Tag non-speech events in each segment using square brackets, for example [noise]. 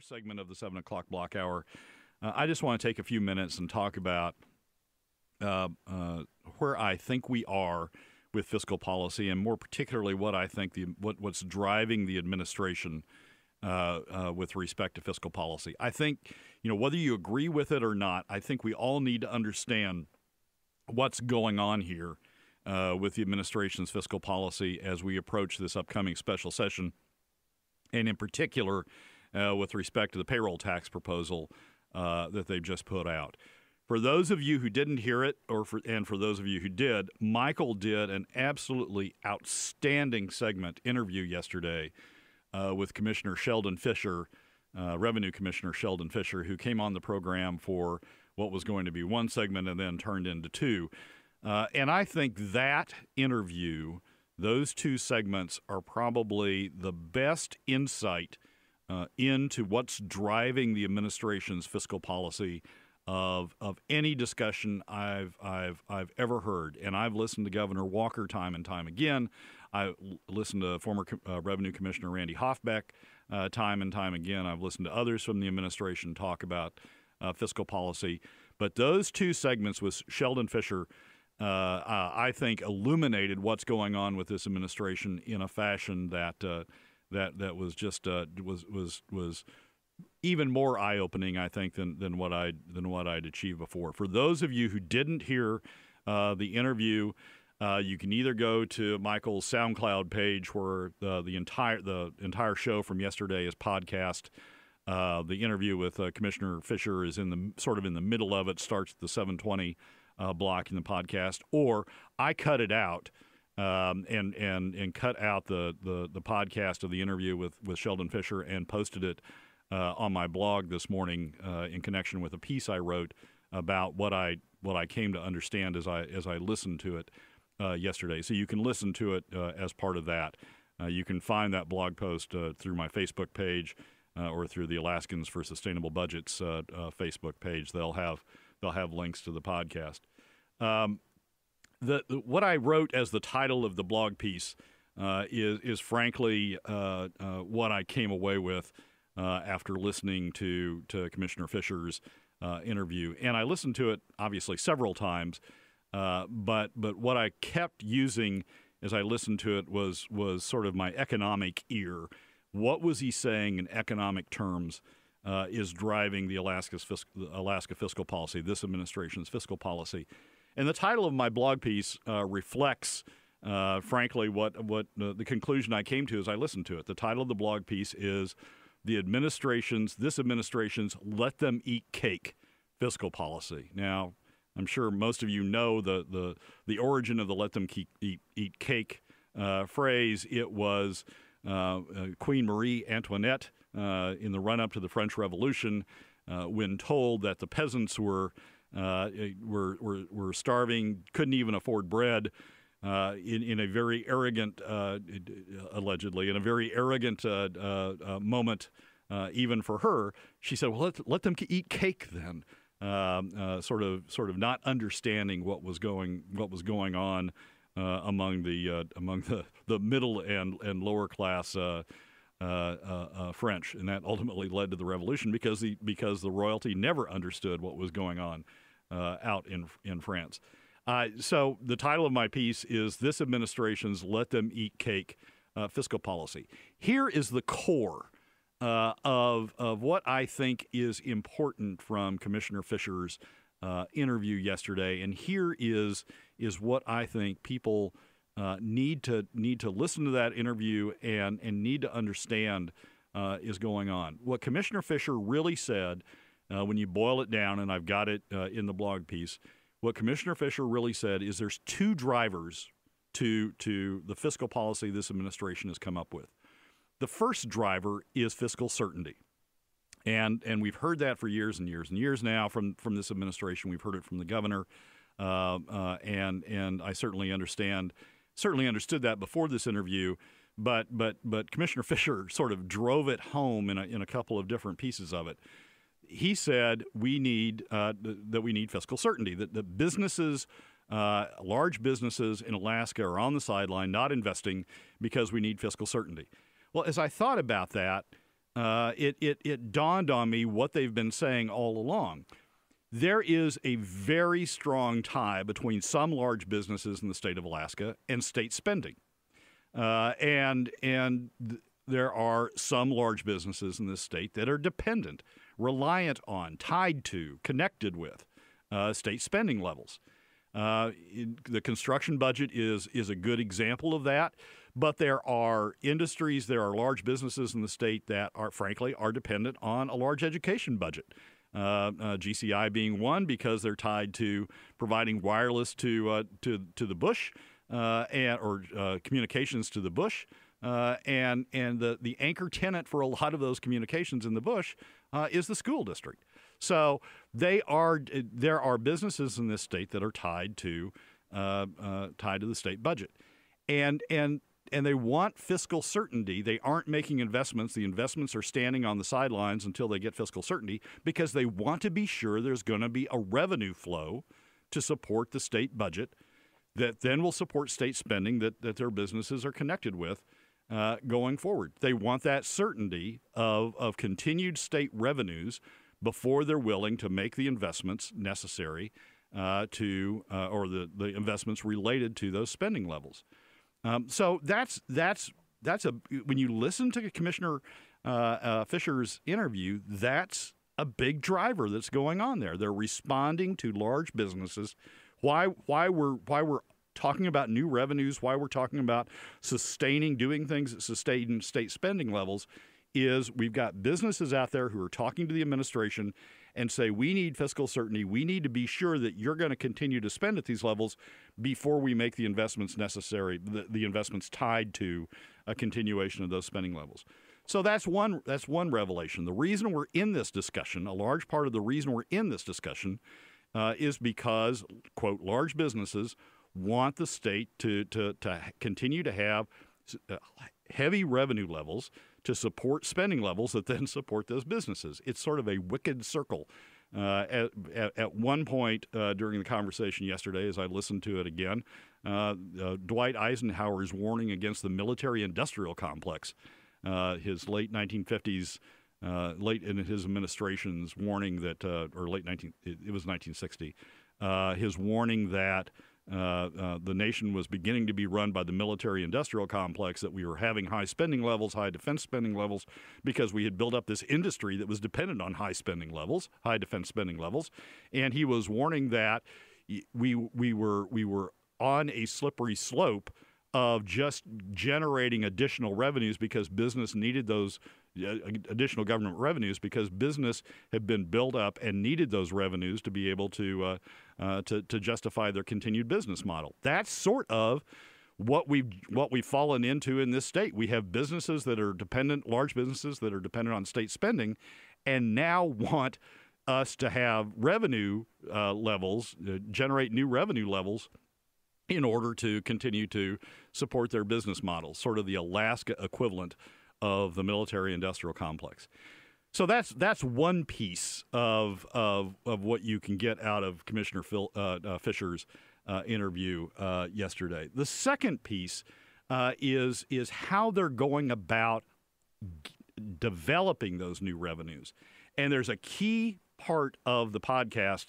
first segment of the seven o'clock block hour, uh, I just want to take a few minutes and talk about uh, uh, where I think we are with fiscal policy, and more particularly, what I think the what, what's driving the administration uh, uh, with respect to fiscal policy. I think you know whether you agree with it or not. I think we all need to understand what's going on here uh, with the administration's fiscal policy as we approach this upcoming special session, and in particular uh, with respect to the payroll tax proposal uh, that they've just put out. For those of you who didn't hear it, or for, and for those of you who did, Michael did an absolutely outstanding segment interview yesterday uh, with Commissioner Sheldon Fisher, uh, Revenue Commissioner Sheldon Fisher, who came on the program for what was going to be one segment and then turned into two. Uh, and I think that interview, those two segments, are probably the best insight uh, into what's driving the administration's fiscal policy of of any discussion I've I've I've ever heard, and I've listened to Governor Walker time and time again. I listened to former uh, Revenue Commissioner Randy Hoffbeck uh, time and time again. I've listened to others from the administration talk about uh, fiscal policy, but those two segments with Sheldon Fisher. Uh, uh, I think illuminated what's going on with this administration in a fashion that uh, that that was just was was was even more eye opening, I think, than, than what I than what I'd achieved before. For those of you who didn't hear uh, the interview, uh, you can either go to Michael's SoundCloud page, where uh, the entire the entire show from yesterday is podcast. Uh, the interview with uh, Commissioner Fisher is in the sort of in the middle of it. Starts at the 720 uh, block in the podcast, or I cut it out. Um, and and and cut out the, the the podcast of the interview with, with Sheldon Fisher and posted it uh, on my blog this morning uh, in connection with a piece I wrote about what I what I came to understand as I as I listened to it uh, yesterday. So you can listen to it uh, as part of that. Uh, you can find that blog post uh, through my Facebook page or through the Alaskans for Sustainable Budgets Facebook page. They'll have they'll have links to the podcast. Um, the, the, what I wrote as the title of the blog piece is is frankly what I came away with uh, after listening to to Commissioner Fisher's uh, interview, and I listened to it obviously several times. Uh, but but what I kept using as I listened to it was was sort of my economic ear. What was he saying in economic terms? Uh, is driving the Alaska's Alaska fiscal policy, this administration's fiscal policy, and the title of my blog piece uh, reflects. Uh, frankly, what what the conclusion I came to as I listened to it. The title of the blog piece is the administration's, this administration's let them eat cake fiscal policy. Now, I'm sure most of you know the, the, the origin of the let them eat, eat cake uh, phrase. It was uh, uh, Queen Marie Antoinette uh, in the run up to the French Revolution uh, when told that the peasants were, uh, were, were, were starving, couldn't even afford bread uh, in, in a very arrogant, uh, allegedly, in a very arrogant uh, uh, uh moment, even for her, she said, "Well, let, let them eat cake then." Um, sort of, sort of not understanding what was going, what was going on among the among the, the middle and and lower class. Uh, uh, French, and that ultimately led to the revolution because the because the royalty never understood what was going on uh, out in in France. Uh, so the title of my piece is This Administration's Let Them Eat Cake uh, Fiscal Policy. Here is the core uh, of, of what I think is important from Commissioner Fisher's uh, interview yesterday. And here is, is what I think people uh, need, to, need to listen to that interview and, and need to understand uh, is going on. What Commissioner Fisher really said, when you boil it down, and I've got it in the blog piece, what Commissioner Fisher really said is there's two drivers to to the fiscal policy this administration has come up with. The first driver is fiscal certainty. And and we've heard that for years and years and years now from from this administration. We've heard it from the governor, uh, uh, and and I certainly understand certainly understood that before this interview. But but but Commissioner [laughs] Fisher sort of drove it home in a, in a couple of different pieces of it he said we need uh, that we need fiscal certainty that the businesses. Uh, large businesses in Alaska are on the sideline, not investing because we need fiscal certainty. Well, as I thought about that, uh, it, it, it dawned on me what they've been saying all along. There is a very strong tie between some large businesses in the state of Alaska and state spending. Uh, and and th- there are some large businesses in this state that are dependent, reliant on, tied to, connected with uh, state spending levels. Uh, the construction budget is is a good example of that. But there are industries, there are large businesses in the state that are, frankly, are dependent on a large education budget. Uh, uh, GCI being one because they're tied to providing wireless to uh, to to the bush uh, and or uh, communications to the bush. Uh, and and the, the anchor tenant for a lot of those communications in the bush is the school district. So they are there are businesses in this state that are tied to tied to the state budget, and and and they want fiscal certainty. They aren't making investments. The investments are standing on the sidelines until they get fiscal certainty because they want to be sure there's going to be a revenue flow to support the state budget that then will support state spending that, that their businesses are connected with uh, going forward. They want that certainty of, of continued state revenues before they're willing to make the investments necessary uh, to, uh, or the, the investments related to those spending levels. Um, so that's that's that's a when you listen to Commissioner uh, uh, Fisher's interview, that's a big driver that's going on there. They're responding to large businesses. Why why we're why we're talking about new revenues, why we're talking about sustaining doing things at sustained state spending levels is we've got businesses out there who are talking to the administration and say, we need fiscal certainty. We need to be sure that you're going to continue to spend at these levels before we make the investments necessary, the, the investments tied to a continuation of those spending levels. So that's one that's one revelation. The reason we're in this discussion, a large part of the reason we're in this discussion, uh, is because quote large businesses want the state to to to continue to have uh, heavy revenue levels to support spending levels that then support those businesses. It's sort of a wicked circle. Uh, at, at, at, one point uh, during the conversation yesterday, as I listened to it again, uh, uh Dwight Eisenhower's warning against the military industrial complex, uh, his late 1950s, uh, late in his administration's warning that, or late 19, it, it was 1960, his warning that the nation was beginning to be run by the military industrial complex, that we were having high spending levels, high defense spending levels, because we had built up this industry that was dependent on high spending levels, high defense spending levels. And he was warning that we, we, were, we were on a slippery slope of just generating additional revenues because business needed those uh, additional government revenues because business had been built up and needed those revenues to be able to uh, uh, to, to justify their continued business model. That's sort of what we've what we've fallen into in this state. We have businesses that are dependent, large businesses that are dependent on state spending, and now want us to have revenue uh, levels, uh, generate new revenue levels in order to continue to support their business models, sort of the Alaska equivalent of the military industrial complex. So that's that's one piece of of, of what you can get out of Commissioner Phil, uh, uh, Fisher's uh, interview uh, yesterday. The second piece uh, is is how they're going about developing those new revenues, and there's a key part of the podcast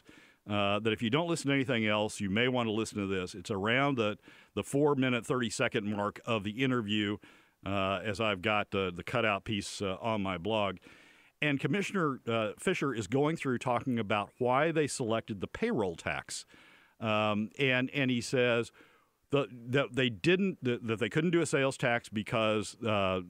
uh, that if you don't listen to anything else, you may want to listen to this. It's around the, the four minute, 30 second mark of the interview, as I've got uh, the cutout piece uh, on my blog. And Commissioner uh, Fisher is going through talking about why they selected the payroll tax. Um, and, and he says, that they didn't that they couldn't do a sales tax because uh,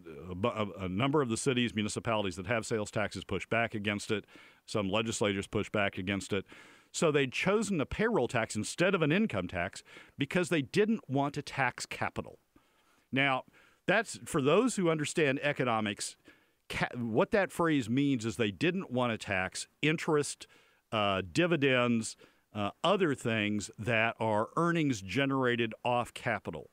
a, a, number of the cities municipalities that have sales taxes pushed back against it some legislators pushed back against it so they'd chosen a payroll tax instead of an income tax because they didn't want to tax capital. Now, that's for those who understand economics. Ca- what that phrase means is they didn't want to tax interest, uh, dividends, uh, other things that are earnings generated off capital.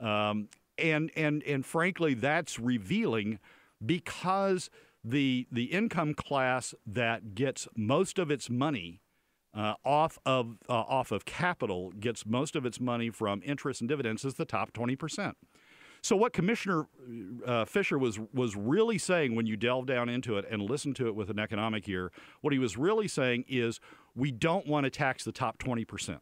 Um, and, and, and frankly, that's revealing because the, the income class that gets most of its money uh, off of uh, off of capital gets most of its money from interest and dividends is the top 20%. So what Commissioner uh, Fisher was was really saying when you delve down into it and listen to it with an economic ear, what he was really saying is we don't want to tax the top 20%.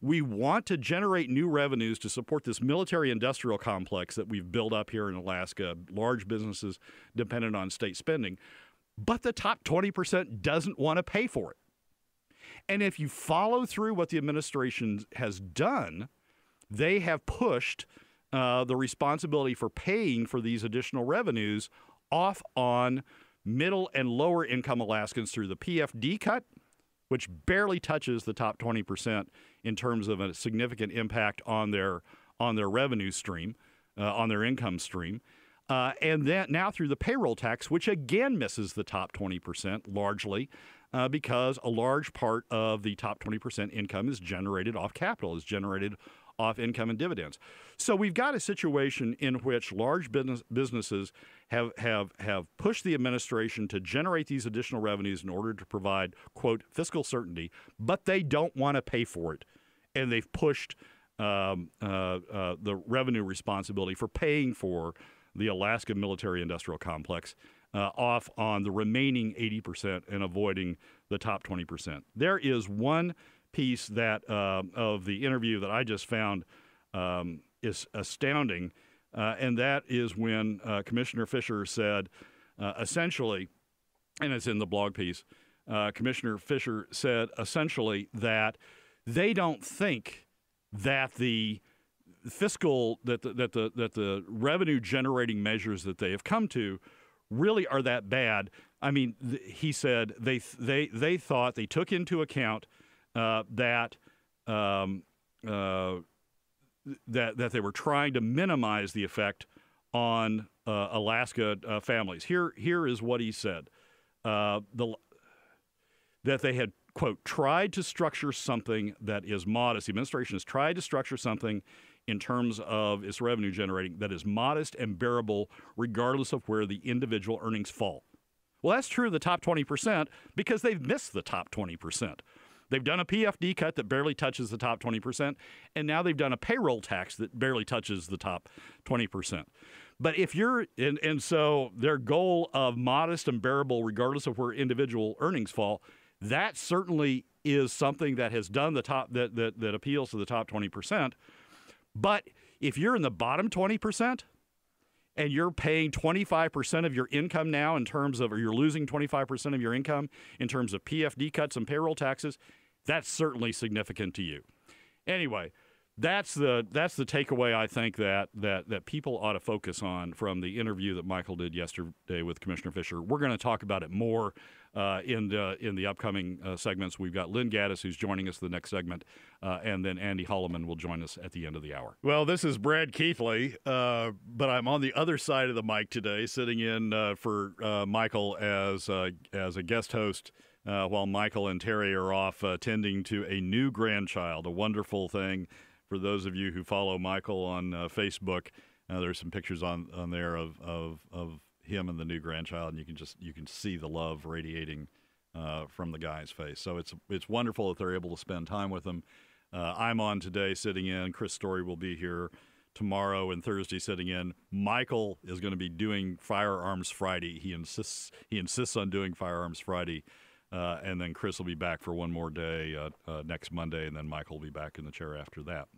We want to generate new revenues to support this military industrial complex that we've built up here in Alaska, large businesses dependent on state spending. But the top 20% doesn't want to pay for it. And if you follow through what the administration has done, they have pushed uh, the responsibility for paying for these additional revenues off on middle and lower income Alaskans through the PFD cut, which barely touches the top 20% in terms of a significant impact on their on their revenue stream, uh, on their income stream. Uh, and then now through the payroll tax, which again misses the top 20% largely uh, because a large part of the top 20% income is generated off capital, is generated off income and dividends. So we've got a situation in which large business, businesses have, have, have pushed the administration to generate these additional revenues in order to provide, quote, fiscal certainty, but they don't want to pay for it. And they've pushed um, uh, uh, the revenue responsibility for paying for the Alaska military industrial complex uh, off on the remaining 80% and avoiding the top 20%. There is one piece that uh, of the interview that I just found um, is astounding, uh, and that is when uh, Commissioner Fisher said uh, essentially, and it's in the blog piece, uh, Commissioner Fisher said essentially that they don't think that the fiscal that the, that the that the revenue generating measures that they have come to really are that bad. I mean, th- he said they they they thought they took into account uh, that um, uh, that that they were trying to minimize the effect on uh, Alaska uh, families. Here here is what he said: uh, the that they had quote tried to structure something that is modest. The administration has tried to structure something in terms of its revenue generating that is modest and bearable regardless of where the individual earnings fall. Well, that's true of the top 20% because they've missed the top 20%. They've done a PFD cut that barely touches the top 20%, and now they've done a payroll tax that barely touches the top 20%. But if you're, and, and so their goal of modest and bearable, regardless of where individual earnings fall, that certainly is something that has done the top, that, that, that appeals to the top 20%. But if you're in the bottom 20% and you're paying 25% of your income now in terms of, or you're losing 25% of your income in terms of PFD cuts and payroll taxes, that's certainly significant to you. Anyway, that's the that's the takeaway I think that that that people ought to focus on from the interview that Michael did yesterday with Commissioner Fisher. We're going to talk about it more uh, in the in the upcoming uh, segments. We've got Lynn Gattis who's joining us the next segment, uh, and then Andy Holleman will join us at the end of the hour. Well, this is Brad Keithley, uh, but I'm on the other side of the mic today, sitting in uh, for uh, Michael as as a guest host. while Michael and Terry are off tending to a new grandchild, a wonderful thing for those of you who follow Michael on Facebook, there's some pictures on, on there of, of, of him and the new grandchild, and you can just you can see the love radiating uh, from the guy's face. So it's it's wonderful that they're able to spend time with him. Uh, I'm on today, sitting in. Chris Story will be here tomorrow and Thursday, sitting in. Michael is going to be doing Firearms Friday. He insists he insists on doing Firearms Friday. Uh, and then Chris will be back for one more day uh, uh, next Monday, and then Michael will be back in the chair after that.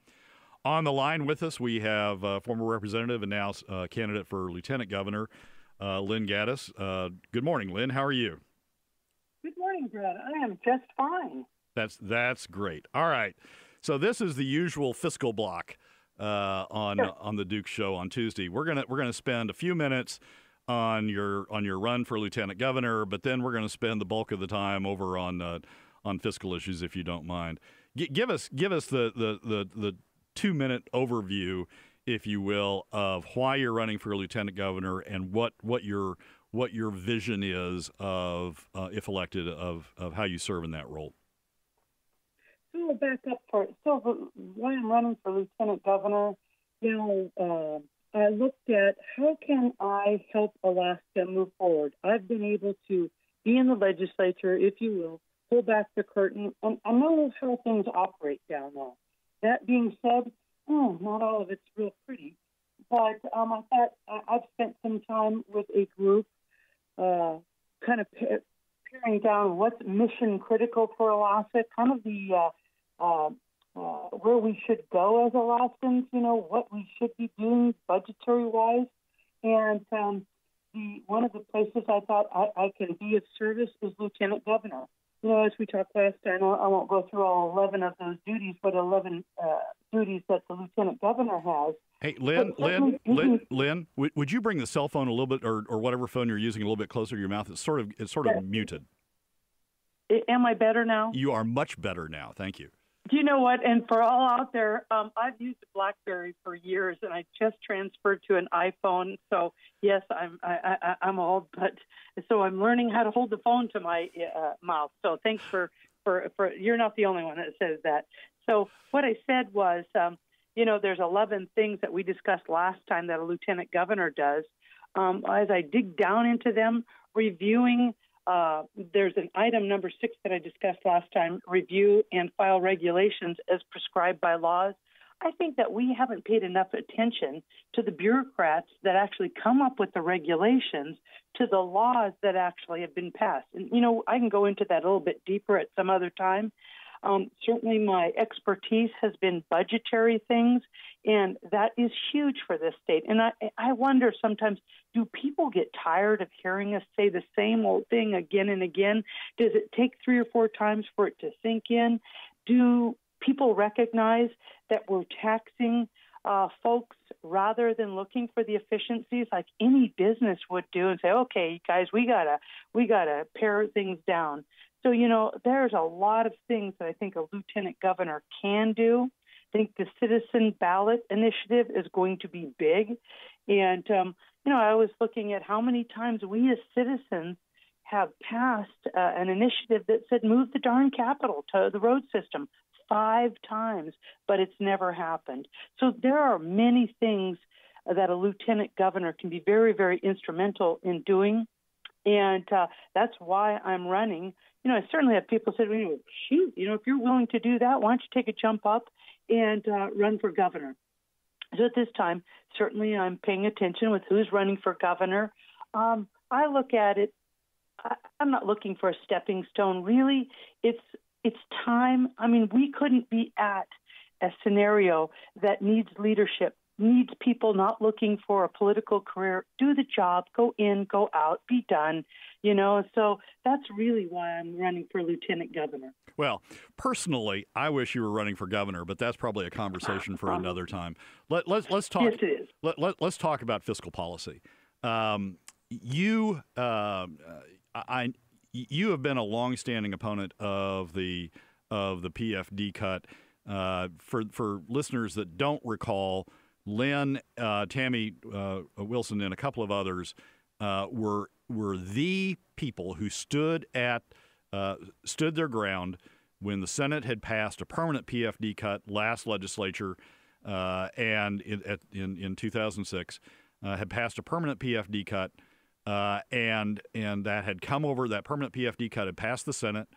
On the line with us, we have uh, former representative and now uh, candidate for lieutenant governor, uh, Lynn Gattis. Uh, good morning, Lynn. How are you? Good morning, Brad. I am just fine. That's that's great. All right. So this is the usual fiscal block uh, on sure. on the Duke Show on Tuesday. We're gonna we're gonna spend a few minutes on your on your run for lieutenant governor, but then we're gonna spend the bulk of the time over on uh, on fiscal issues, if you don't mind. G- give us give us the the the, the two minute overview if you will, of why you're running for lieutenant governor and what what your what your vision is of, uh, if elected, of of how you serve in that role. So I'll back up for so why I'm running for lieutenant governor. You know, uh, I looked at how can I help Alaska move forward. I've been able to be in the legislature, if you will, pull back the curtain, and I know how things operate down there. That being said, oh, not all of it's real pretty. but um, I thought I've spent some time with a group, uh, kind of paring down what's mission critical for Alaska, kind of the uh, uh, uh, where we should go as Alaskans, you know, what we should be doing budgetary wise. And um, the one of the places I thought I, I can be of service is Lieutenant Governor. You know, as we talked last time, I won't go through all 11 of those duties, but 11 uh, duties that the Lieutenant Governor has. Hey, Lynn, Lynn, Lynn, Lynn, would you bring the cell phone a little bit, or, or whatever phone you're using, a little bit closer to your mouth? It's sort of it's sort of muted. Am I better now? You are much better now. Thank you. Do you know what? And for all out there, um, I've used a BlackBerry for years, and I just transferred to an iPhone. So yes, I'm I, I, I'm old, but so I'm learning how to hold the phone to my uh, mouth. So thanks for for for you're not the only one that says that. So what I said was, um, you know, there's 11 things that we discussed last time that a lieutenant governor does. Um, as I dig down into them, reviewing uh, there's an item number six that I discussed last time review and file regulations as prescribed by laws. I think that we haven't paid enough attention to the bureaucrats that actually come up with the regulations to the laws that actually have been passed. And, you know, I can go into that a little bit deeper at some other time. Um, certainly, my expertise has been budgetary things, and that is huge for this state. And I, I wonder sometimes do people get tired of hearing us say the same old thing again and again? Does it take three or four times for it to sink in? Do people recognize that we're taxing uh, folks rather than looking for the efficiencies like any business would do and say, okay, guys, we gotta we gotta pare things down. So, you know, there's a lot of things that I think a lieutenant governor can do. I think the citizen ballot initiative is going to be big. And, um, you know, I was looking at how many times we as citizens have passed uh, an initiative that said move the darn capital to the road system five times, but it's never happened. So there are many things that a lieutenant governor can be very, very instrumental in doing. And uh, that's why I'm running you know, I certainly have people say, well, shoot, you know, if you're willing to do that, why don't you take a jump up and uh, run for governor? So at this time, certainly I'm paying attention with who's running for governor. Um, I look at it. I, I'm not looking for a stepping stone. Really, it's it's time. I mean, we couldn't be at a scenario that needs leadership needs people not looking for a political career. Do the job, go in, go out, be done. You know, so that's really why I'm running for lieutenant governor. Well, personally, I wish you were running for governor, but that's probably a conversation for um, another time. Let, let, let's talk. Yes, it is. Let, let, us talk about fiscal policy. Um, you, uh, I, you have been a longstanding opponent of the of the PFD cut. Uh, for for listeners that don't recall, Lynn, uh, Tammy uh, Wilson, and a couple of others uh, were were the people who stood at uh, stood their ground when the Senate had passed a permanent PFD cut last legislature, uh, and in, at, in, in 2006 uh, had passed a permanent PFD cut, and and that had come over that permanent PFD cut had passed the Senate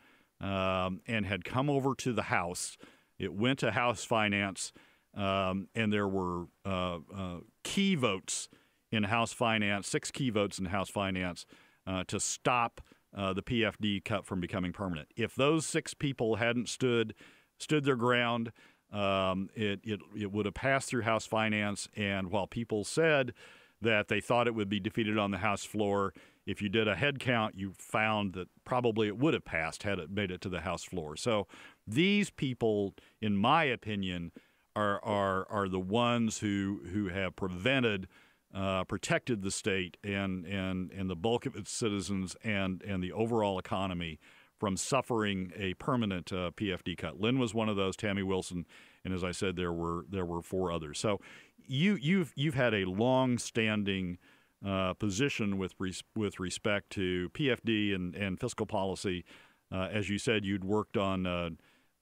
um, and had come over to the House. It went to House Finance um, and there were uh, uh, key votes in House Finance, six key votes in House Finance uh, to stop uh, the PFD cut from becoming permanent. If those six people hadn't stood stood their ground, um, it, it, it would have passed through House Finance. And while people said that they thought it would be defeated on the House floor, if you did a head count, you found that probably it would have passed had it made it to the House floor. So these people, in my opinion, are are are the ones who who have prevented. Uh, protected the state and, and, and the bulk of its citizens and, and the overall economy from suffering a permanent uh, PFD cut. Lynn was one of those. Tammy Wilson, and as I said, there were there were four others. So you you've you've had a long-standing uh, position with res- with respect to PFD and, and fiscal policy. Uh, as you said, you'd worked on uh,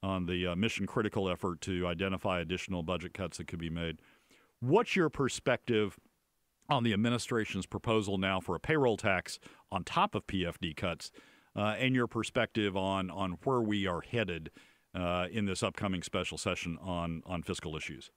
on the uh, mission critical effort to identify additional budget cuts that could be made. What's your perspective on the administration's proposal now for a payroll tax on top of PFD cuts, uh, and your perspective on on where we are headed uh, in this upcoming special session on on fiscal issues?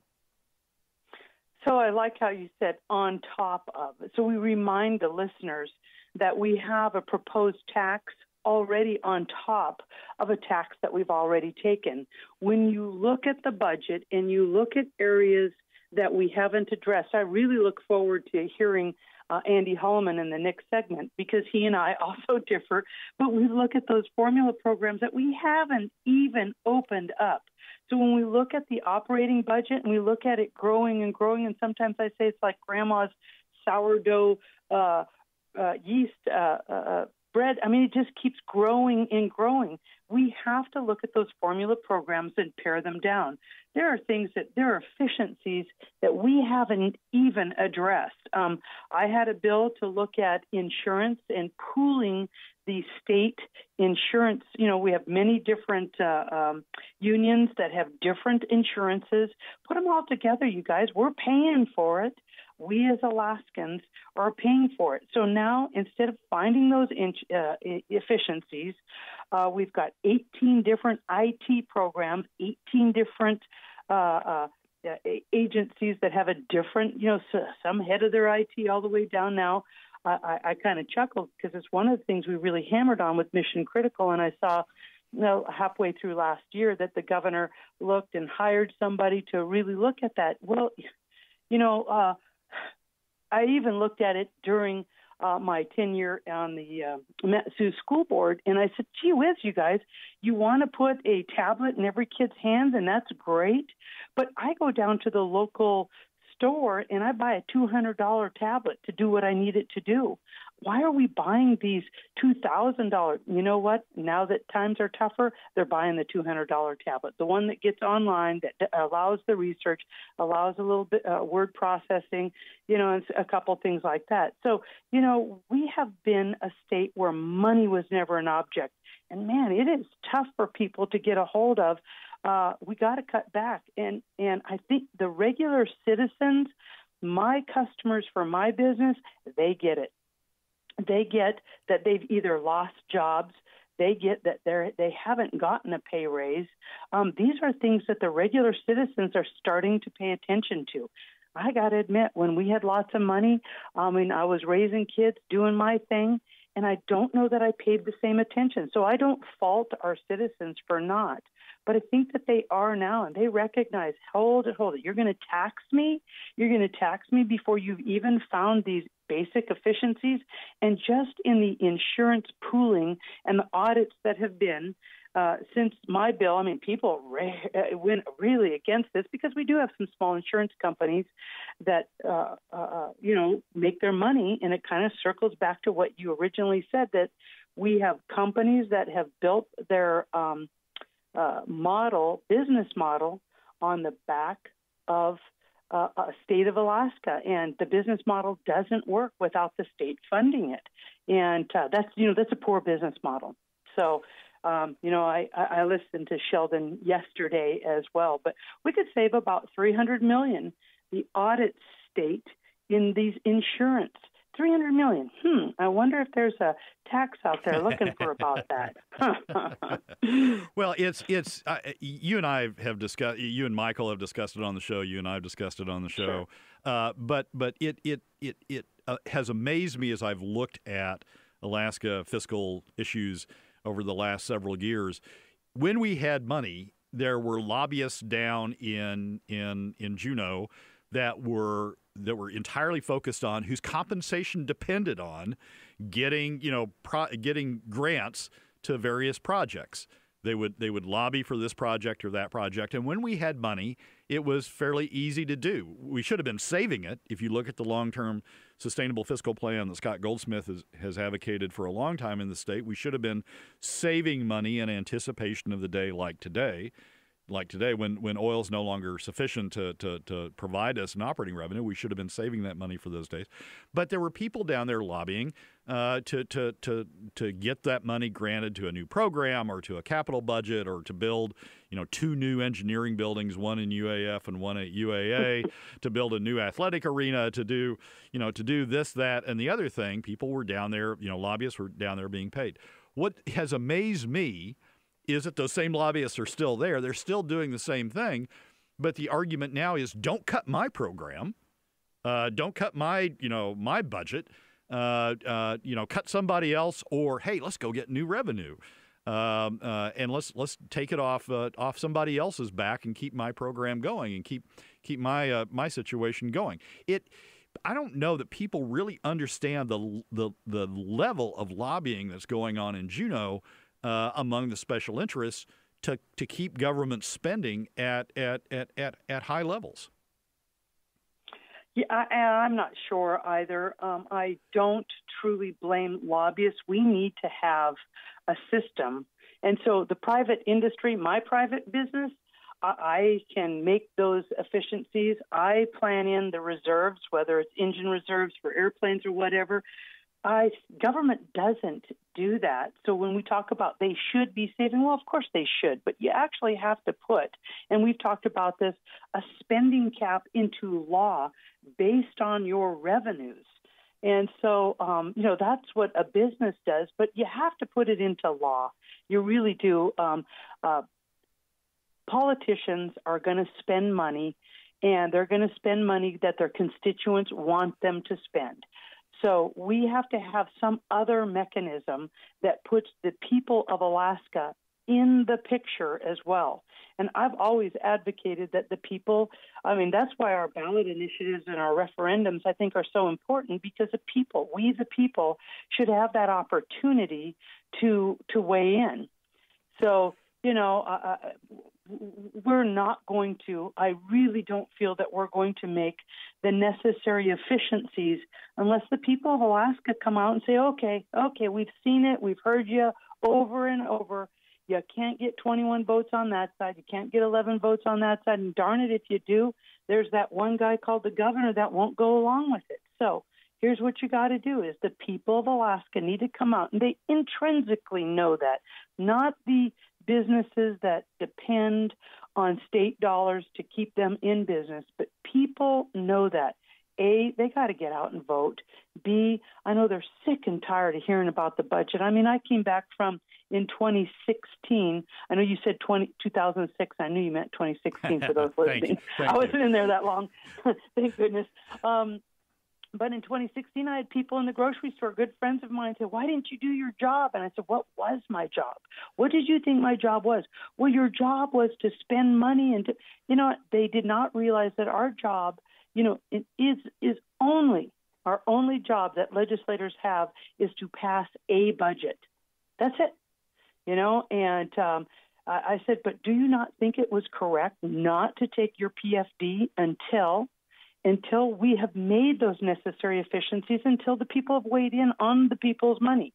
So I like how you said on top of. So we remind the listeners that we have a proposed tax already on top of a tax that we've already taken. When you look at the budget and you look at areas that we haven't addressed, I really look forward to hearing uh, Andy Holleman in the next segment because he and I [laughs] also differ. But we look at those formula programs that we haven't even opened up. So when we look at the operating budget and we look at it growing and growing, and sometimes I say it's like grandma's sourdough uh, uh, yeast uh, uh, bread. I mean, it just keeps growing and growing. We have to look at those formula programs and pare them down. There are things that there are efficiencies that we haven't even addressed. Um, I had a bill to look at insurance and pooling the state insurance. You know, we have many different uh, um, unions that have different insurances. Put them all together, you guys. We're paying for it we as Alaskans are paying for it. So now, instead of finding those uh, efficiencies, uh, we've got 18 different IT programs, 18 different uh, uh agencies that have a different, you know, some head of their IT all the way down now. I, I kind of chuckled because it's one of the things we really hammered on with Mission Critical, and I saw you know, halfway through last year that the governor looked and hired somebody to really look at that. Well, you know, uh, I even looked at it during uh, my tenure on the uh, Su School Board, and I said, "Gee whiz, you guys, you want to put a tablet in every kid's hands, and that's great, but I go down to the local store and I buy a $200 tablet to do what I need it to do why are we buying these $2,000? You know what? Now that times are tougher, they're buying the $200 tablet, the one that gets online, that allows the research, allows a little bit uh, word processing, you know, and a couple things like that. So, you know, we have been a state where money was never an object. And man, it is tough for people to get a hold of. Uh, we got to cut back, and and I think the regular citizens, my customers for my business, they get it they get that they've either lost jobs, they get that they're they haven't gotten a pay raise. Um, these are things that the regular citizens are starting to pay attention to. I got to admit, when we had lots of money, I mean, I was raising kids, doing my thing, and I don't know that I paid the same attention. So I don't fault our citizens for not. But I think that they are now, and they recognize, hold it, hold it. You're going to tax me. You're going to tax me before you've even found these basic efficiencies. And just in the insurance pooling and the audits that have been, uh, since my bill, I mean, people re- uh, went really against this because we do have some small insurance companies that, uh, uh, uh you know, make their money, and it kind of circles back to what you originally said that we have companies that have built their um, uh, model, business model, on the back of uh, a state of Alaska, and the business model doesn't work without the state funding it, and uh, that's you know that's a poor business model. So. Um, you know, I, I listened to Sheldon yesterday as well, but we could save about 300 million. The audit state in these insurance 300 million. Hmm. I wonder if there's a tax out there looking for about [laughs] that. [laughs] well, it's it's uh, you and I have discussed. You and Michael have discussed it on the show. You and I have discussed it on the show. Sure. Uh, but but it it it it uh, has amazed me as I've looked at Alaska fiscal issues over the last several years. When we had money, there were lobbyists down in in in Juneau that were that were entirely focused on whose compensation depended on getting you know pro- getting grants to various projects. They would they would lobby for this project or that project, and when we had money, it was fairly easy to do. We should have been saving it. If you look at the long term sustainable fiscal plan that Scott Goldsmith has, has advocated for a long time in the state, we should have been saving money in anticipation of the day like today like today, when, when oil is no longer sufficient to, to, to provide us an operating revenue, we should have been saving that money for those days. But there were people down there lobbying uh, to, to, to, to get that money granted to a new program or to a capital budget or to build, you know, two new engineering buildings, one in UAF and one at UAA, [laughs] to build a new athletic arena, to do, you know, to do this, that, and the other thing. People were down there, you know, lobbyists were down there being paid. What has amazed me is that those same lobbyists are still there. They're still doing the same thing. But the argument now is don't cut my program. Uh, don't cut my, you know, my budget. Uh, uh, you know, cut somebody else, or hey, let's go get new revenue, um, uh, and let's let's take it off uh, off somebody else's back and keep my program going and keep keep my uh, my situation going. It. I don't know that people really understand the the the level of lobbying that's going on in Juneau uh, among the special interests to to keep government spending at at at at, at high levels. Yeah, I, am not sure either. Um, I don't truly blame lobbyists. We need to have a system. And so the private industry, my private business, I can make those efficiencies. I plan in the reserves, whether it's engine reserves for airplanes or whatever. Government doesn't do that. So when we talk about they should be saving, well, of course they should, but you actually have to put, and we've talked about this, a spending cap into law based on your revenues. And so, um, you know, that's what a business does, but you have to put it into law. You really do. Um, uh, politicians are going to spend money, and they're going to spend money that their constituents want them to spend. So we have to have some other mechanism that puts the people of Alaska in the picture as well. And I've always advocated that the people, I mean, that's why our ballot initiatives and our referendums, I think, are so important because the people, we the people, should have that opportunity to to weigh in. So, you know, uh, we're not going to, I really don't feel that we're going to make the necessary efficiencies unless the people of Alaska come out and say, okay, okay, we've seen it, we've heard you over and over. You can't get 21 votes on that side. You can't get 11 votes on that side. And darn it, if you do, there's that one guy called the governor that won't go along with it. So here's what you got to do is the people of Alaska need to come out and they intrinsically know that, not the businesses that depend on state dollars to keep them in business. But people know that. A, they got to get out and vote. B, I know they're sick and tired of hearing about the budget. I mean, I came back from in 2016. I know you said 20, 2006. I knew you meant 2016 for those [laughs] listening. I wasn't in there that long. [laughs] Thank goodness. Um, but in 2016, I had people in the grocery store, good friends of mine, say, Why didn't you do your job? And I said, What was my job? What did you think my job was? Well, your job was to spend money. And, to, you know, they did not realize that our job, you know, is, is only, our only job that legislators have is to pass a budget. That's it. You know, and, um, I said, but do you not think it was correct not to take your PFD until until we have made those necessary efficiencies, until the people have weighed in on the people's money.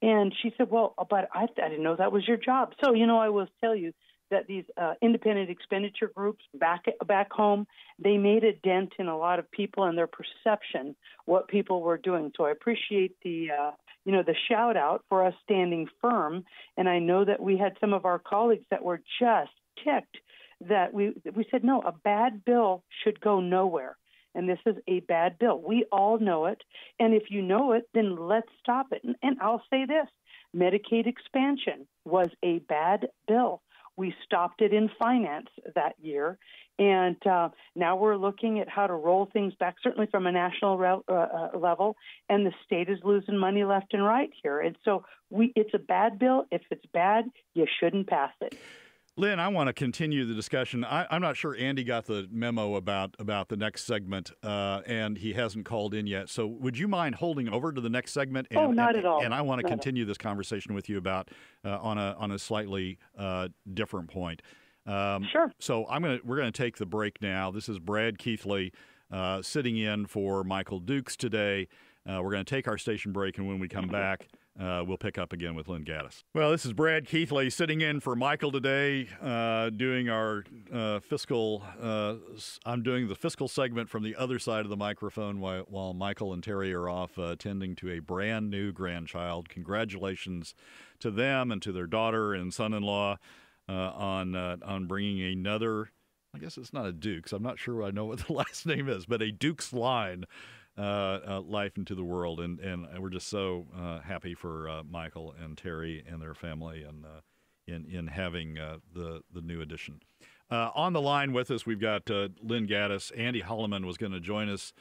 And she said, Well, but I, I didn't know that was your job. So, you know, I will tell you that these uh, independent expenditure groups back back home, they made a dent in a lot of people and their perception what people were doing. So I appreciate the uh, you know the shout out for us standing firm. And I know that we had some of our colleagues that were just ticked that we we said no, a bad bill should go nowhere. And this is a bad bill. We all know it. And if you know it, then let's stop it. And, and I'll say this Medicaid expansion was a bad bill. We stopped it in finance that year. And uh, now we're looking at how to roll things back, certainly from a national re- uh, uh, level. And the state is losing money left and right here. And so we, it's a bad bill. If it's bad, you shouldn't pass it. Lynn, I want to continue the discussion. I, am not sure Andy got the memo about about the next segment, uh, and he hasn't called in yet. So, would you mind holding over to the next segment? And, oh, not and, at all. And I want to continue this conversation with you about uh, on a on a slightly uh, different point. Um, sure. So, I'm gonna we're gonna take the break now. This is Brad Keithley uh, sitting in for Michael Dukes today. Uh, we're going to take our station break, and when we come back. Uh, we'll pick up again with Lynn Gattis. Well, this is Brad Keithley sitting in for Michael today, uh, doing our uh, fiscal. Uh, I'm doing the fiscal segment from the other side of the microphone while, while Michael and Terry are off uh, tending to a brand new grandchild. Congratulations to them and to their daughter and son-in-law uh, on on bringing another. I guess it's not a Dukes. I'm not sure I know what the [laughs] last name is, but a Dukes line uh, uh, life into the world, and and we're just so uh, happy for uh, Michael and Terry and their family, and uh, in in having the the new addition. on the line with us, we've got Lynn Gattis. Andy Holleman was going to join us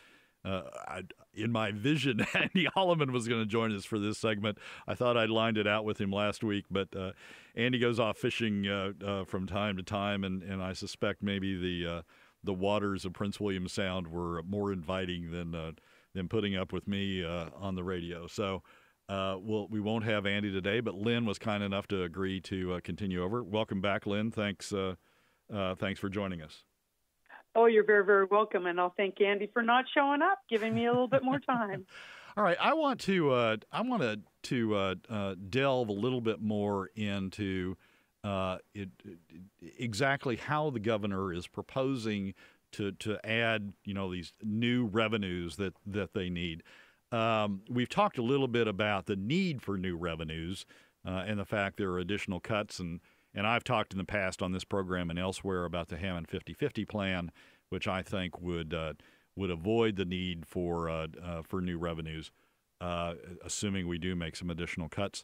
uh, I, in my vision, [laughs] Andy Holleman was going to join us for this segment. I thought I'd lined it out with him last week, but uh, Andy goes off fishing uh, uh, from time to time, and, and I suspect maybe the uh, the waters of Prince William Sound were more inviting than than putting up with me on the radio. So. we'll, we won't have Andy today, but Lynn was kind enough to agree to continue over. Welcome back, Lynn. Thanks, thanks for joining us. Oh, you're very, very welcome. And I'll thank Andy for not showing up, giving me a little bit more time. [laughs] All right, I want to uh, I want to to uh, uh, delve a little bit more into uh, it, exactly how the governor is proposing to to add you know these new revenues that that they need. Um, we've talked a little bit about the need for new revenues uh, and the fact there are additional cuts and and I've talked in the past on this program and elsewhere about the Hammond 50-50 plan, which I think would uh, would avoid the need for uh, uh, for new revenues, uh, assuming we do make some additional cuts.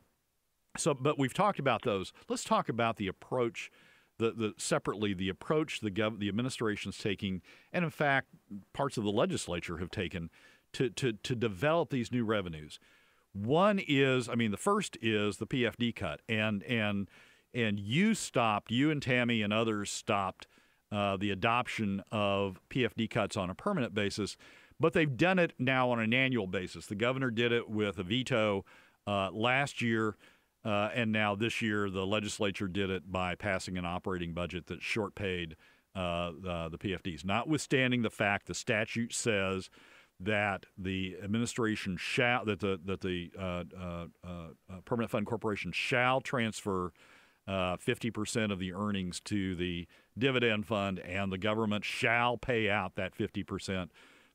So, but we've talked about those. Let's talk about the approach. The, the separately the approach the gov- the administration's taking, and in fact, parts of the legislature have taken to, to to develop these new revenues. One is, I mean, the first is the PFD cut, and and and you stopped, you and Tammy and others stopped uh, the adoption of PFD cuts on a permanent basis, but they've done it now on an annual basis. The governor did it with a veto uh, last year, uh, and now this year the legislature did it by passing an operating budget that short paid uh, the PFDs, notwithstanding the fact the statute says that the administration shall that the that the uh, uh, permanent fund corporation shall transfer uh, 50% of the earnings to the dividend fund, and the government shall pay out that 50%.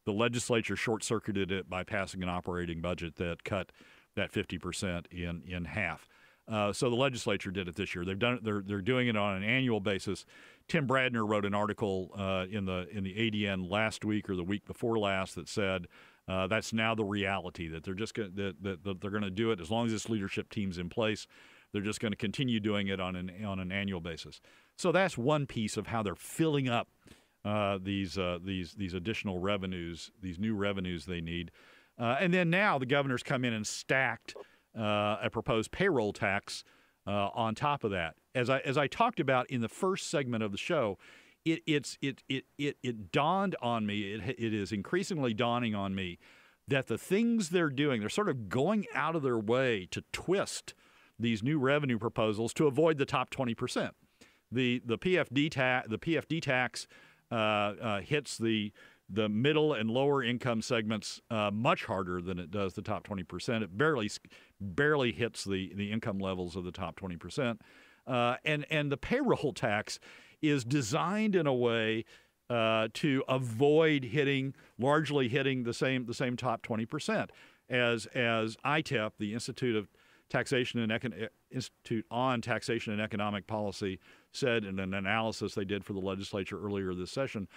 The legislature short circuited it by passing an operating budget that cut that 50% in, in half. Uh, so the legislature did it this year. They've done it. They're, they're doing it on an annual basis. Tim Bradner wrote an article uh, in the in the ADN last week or the week before last that said uh, that's now the reality that they're just gonna, that, that, that they're going to do it as long as this leadership team's in place. They're just going to continue doing it on an on an annual basis. So that's one piece of how they're filling up uh, these uh, these these additional revenues, these new revenues they need. Uh, and then now the governor's come in and stacked a proposed payroll tax uh, on top of that. As I as I talked about in the first segment of the show, it it's it it it, it dawned on me. It it is increasingly dawning on me that the things they're doing, they're sort of going out of their way to twist these new revenue proposals to avoid the top 20%. The, the, PFD, ta- the PFD tax uh, uh, hits the, the middle and lower income segments uh, much harder than it does the top 20%. It barely, barely hits the, the income levels of the top 20%. Uh, and, and the payroll [laughs] tax is designed in a way uh, to avoid hitting largely hitting the same the same top 20% as as ITEP, the Institute of Taxation and Econ- eh, Institute on Taxation and Economic Policy said in an analysis they did for the legislature earlier this session,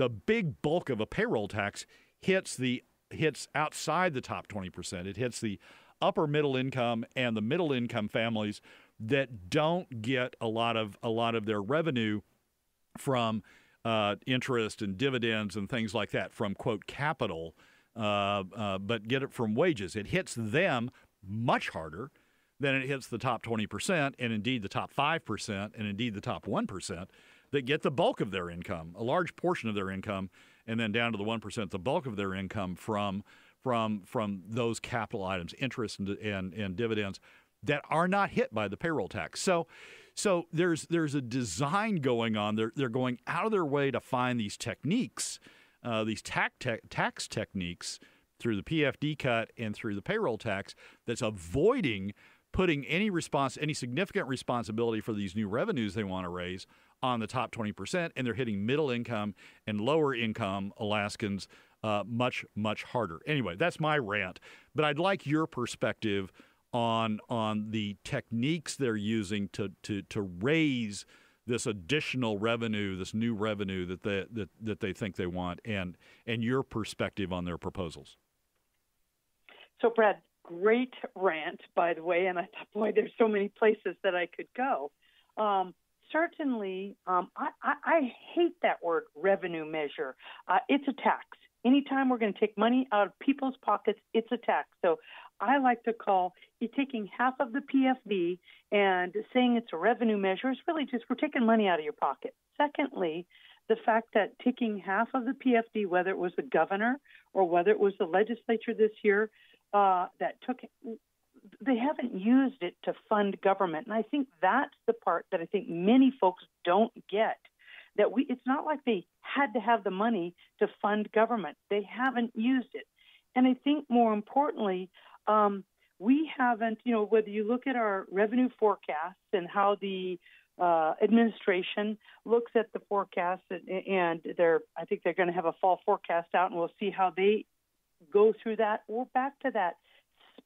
the big bulk of a payroll tax hits the hits outside the top 20%. It hits the upper middle income and the middle income families that don't get a lot of a lot of their revenue from uh, interest and dividends and things like that from quote capital, uh, uh, but get it from wages. It hits them much harder than it hits the top 20% and indeed the top 5% and indeed the top 1% that get the bulk of their income, a large portion of their income, and then down to the 1%, the bulk of their income from from from those capital items, interest and, and, and dividends that are not hit by the payroll tax. So so there's there's a design going on. They're they're going out of their way to find these techniques, uh, these tax te- tax techniques through the PFD cut and through the payroll tax that's avoiding putting any response, any significant responsibility for these new revenues they want to raise on the top 20%, and they're hitting middle income and lower income Alaskans uh, much, much harder. Anyway, that's my rant, but I'd like your perspective on on the techniques they're using to to to raise this additional revenue, this new revenue that they that, that they think they want, and and your perspective on their proposals. So, Brad, great rant, by the way, and I thought, boy, there's so many places that I could go. Um, certainly, um, I, I, I, hate that word revenue measure. Uh, it's a tax. Anytime we're going to take money out of people's pockets, it's a tax. So I like to call it taking half of the PFD and saying it's a revenue measure is really just we're taking money out of your pocket. Secondly, the fact that taking half of the PFD, whether it was the governor or whether it was the legislature this year, uh, that took they haven't used it to fund government, and I think that's the part that I think many folks don't get. That we, it's not like they had to have the money to fund government; they haven't used it, and I think more importantly, um, we haven't. You know, whether you look at our revenue forecasts and how the uh, administration looks at the forecast, and, and they're, I think they're going to have a fall forecast out, and we'll see how they go through that. We're back to that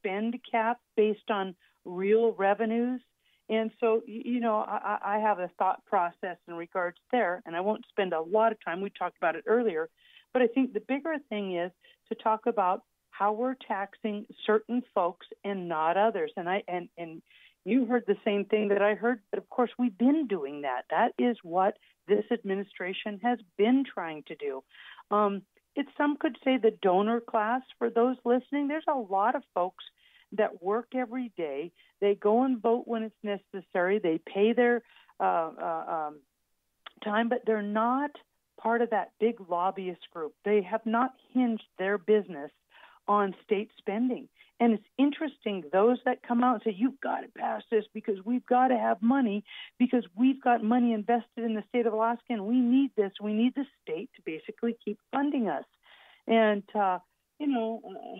spend cap based on real revenues. And so, you know, I, I have a thought process in regards there, and I won't spend a lot of time. We talked about it earlier, but I think the bigger thing is to talk about how we're taxing certain folks and not others. And I and and you heard the same thing that I heard, but of course we've been doing that. That is what this administration has been trying to do. Um, it's some could say the donor class for those listening. There's a lot of folks that work every day. They go and vote when it's necessary. They pay their uh, uh, um, time, but they're not part of that big lobbyist group. They have not hinged their business on state spending. And it's interesting, those that come out and say, you've got to pass this because we've got to have money because we've got money invested in the state of Alaska and we need this. We need the state to basically keep funding us. And, uh, you know, uh,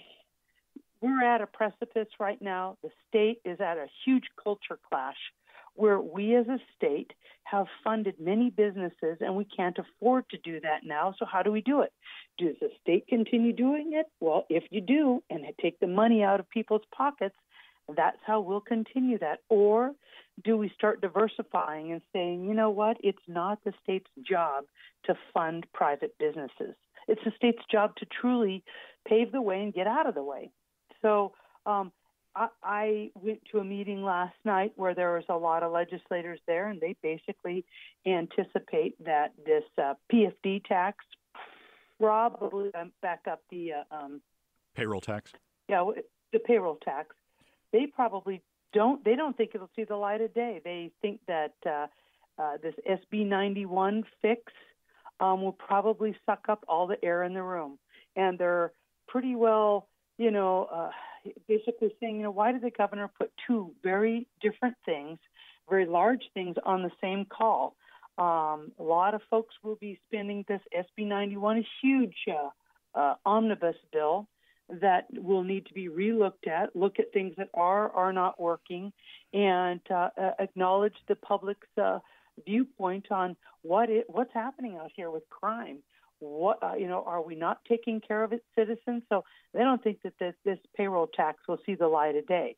we're at a precipice right now. The state is at a huge culture clash where we as a state have funded many businesses and we can't afford to do that now. So, how do we do it? Does the state continue doing it? Well, if you do and take the money out of people's pockets, that's how we'll continue that. Or do we start diversifying and saying, you know what, it's not the state's job to fund private businesses? It's the state's job to truly pave the way and get out of the way. So, um, I, went to a meeting last night where there was a lot of legislators there, and they basically anticipate that this uh, PFD tax probably um, back up the uh, um, payroll tax. Yeah, the payroll tax. They probably don't. They don't think it'll see the light of day. They think that uh, uh, this SB 91 fix um, will probably suck up all the air in the room, and they're pretty well, you know. Uh, basically saying, you know, why did the governor put two very different things, very large things, on the same call? Um, a lot of folks will be spending this SB 91, a huge uh, uh, omnibus bill that will need to be relooked at, look at things that are are not working, and uh, uh acknowledge the public's uh, viewpoint on what it, what's happening out here with crime what uh, you know are we not taking care of its citizens so they don't think that this, this payroll tax will see the light of day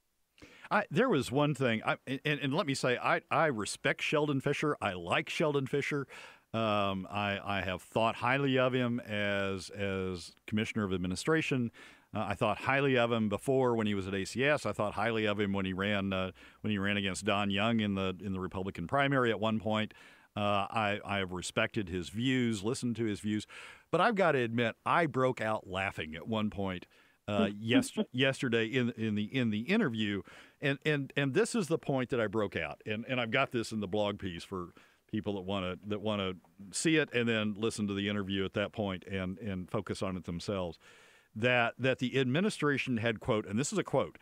I, there was one thing, I, and, and, let me say, I, I respect Sheldon Fisher. I like Sheldon Fisher. Um, I, I have thought highly of him as as commissioner of administration. Uh, I thought highly of him before when he was at ACS. I thought highly of him when he ran uh, when he ran against Don Young in the in the Republican primary at one point. Uh, I, I have respected his views, listened to his views, but I've got to admit, I broke out laughing at one point uh, [laughs] yes, yesterday in in the in the interview, and and and this is the point that I broke out, and and I've got this in the blog piece for people that want to that want to see it and then listen to the interview at that point and and focus on it themselves. That that the administration had quote, and this is a quote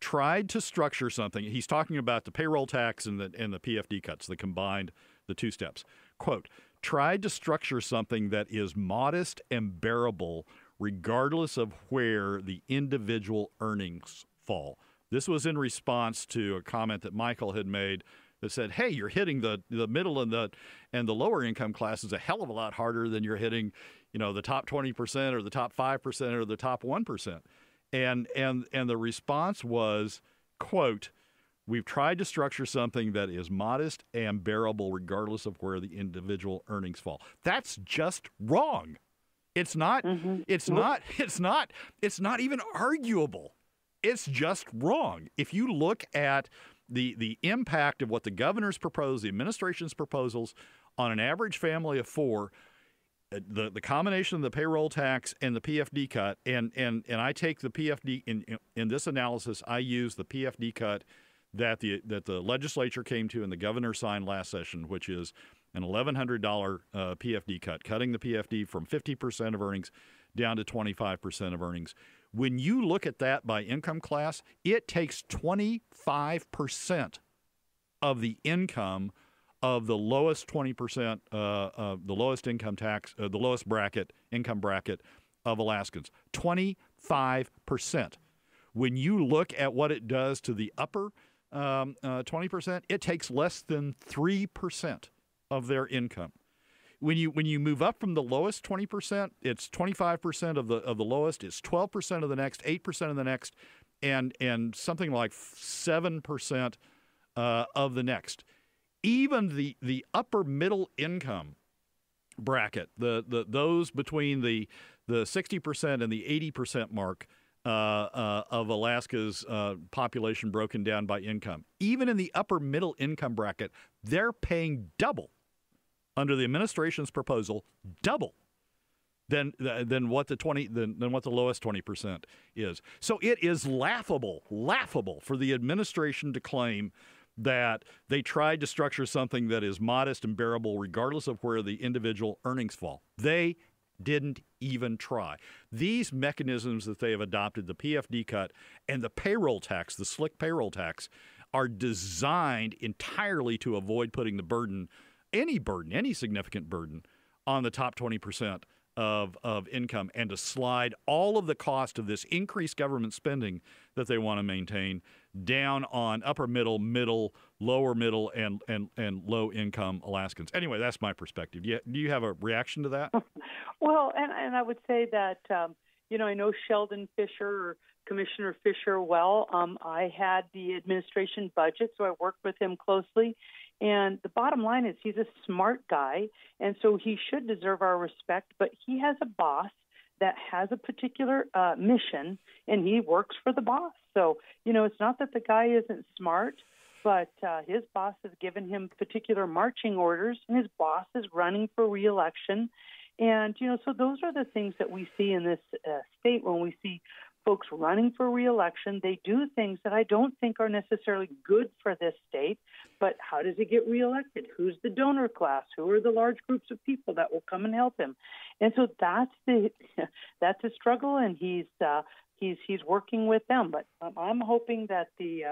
tried to structure something. He's talking about the payroll tax and the and the PFD cuts, the combined the two steps. Quote, tried to structure something that is modest and bearable regardless of where the individual earnings fall. This was in response to a comment that Michael had made that said, "Hey, you're hitting the the middle and the and the lower income classes a hell of a lot harder than you're hitting, you know, the top 20% or the top 5% or the top 1%." And and and the response was, quote, We've tried to structure something that is modest and bearable regardless of where the individual earnings fall. That's just wrong. It's not mm-hmm. it's not [laughs] it's not it's not even arguable. It's just wrong. If you look at the the impact of what the governor's proposed, the administration's proposals on an average family of 4, the the combination of the payroll tax and the PFD cut, and and and I take the PFD in in, in this analysis, I use the PFD cut that the that the legislature came to and the governor signed last session, which is an $1,100 uh, PFD cut, cutting the PFD from 50% of earnings down to 25% of earnings. When you look at that by income class, it takes 25% of the income of the lowest 20%, uh, uh, the lowest income tax, uh, the lowest bracket, income bracket of Alaskans. 25%. When you look at what it does to the upper um, 20%, uh, it takes less than 3% of their income. When you when you move up from the lowest 20%, it's 25% of the of the lowest, it's 12% of the next, 8% of the next, and and something like 7% uh, of the next. Even the the upper middle income bracket, the, the those between the the 60% and the 80% mark of Alaska's uh, population broken down by income. Even in the upper middle income bracket, they're paying double under the administration's proposal, double than than what the 20 than, than what the lowest 20% is. So it is laughable, laughable for the administration to claim that they tried to structure something that is modest and bearable regardless of where the individual earnings fall. They didn't even try. These mechanisms that they have adopted, the PFD cut and the payroll tax, the slick payroll tax, are designed entirely to avoid putting the burden any burden, any significant burden on the top 20% of, of income and to slide all of the cost of this increased government spending that they want to maintain down on upper middle, middle, lower middle, and, and, and low income Alaskans. Anyway, that's my perspective. Do you, do you have a reaction to that? [laughs] well, and, and I would say that, um, you know, I know Sheldon Fisher or Commissioner Fisher well. Um, I had the administration budget, so I worked with him closely. And the bottom line is he's a smart guy, and so he should deserve our respect. But he has a boss that has a particular uh, mission, and he works for the boss. So you know, it's not that the guy isn't smart, but uh, his boss has given him particular marching orders, and his boss is running for reelection. And you know, so those are the things that we see in this uh, state when we see folks running for reelection. They do things that I don't think are necessarily good for this state, but how does he get reelected? Who's the donor class? Who are the large groups of people that will come and help him? And so that's the [laughs] that's a struggle, and he's uh, he's he's working with them. But I'm hoping that the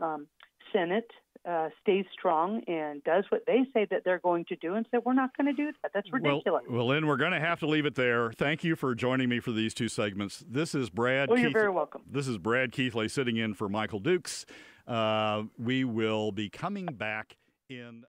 uh, um, Senate uh, stays strong and does what they say that they're going to do and say, we're not going to do that. That's ridiculous. Well, well, Lynn, we're going to have to leave it there. Thank you for joining me for these two segments. This is Brad. Well, Keith- you're very welcome. This is Brad Keithley sitting in for Michael Dukes. Uh, we will be coming back in.